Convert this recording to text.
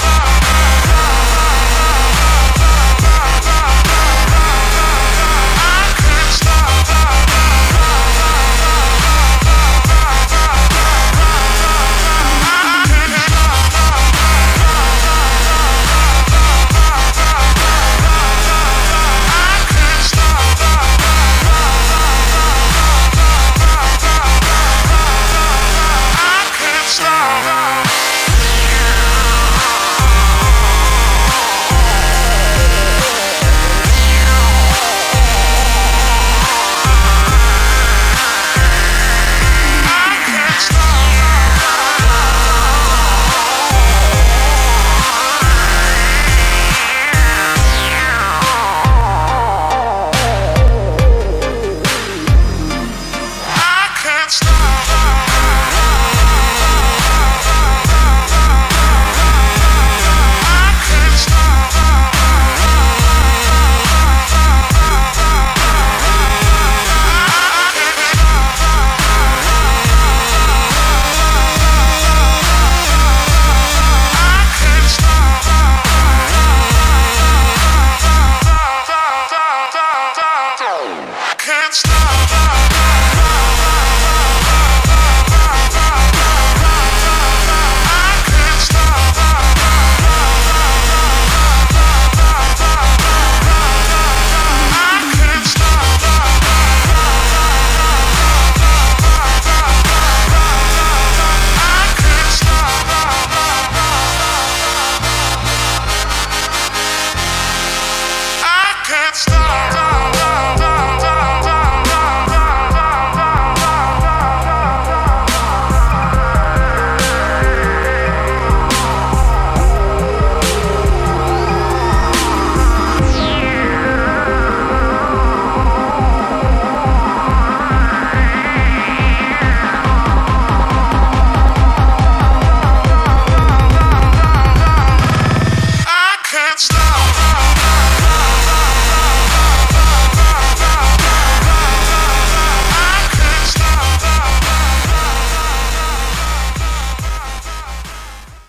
Oh,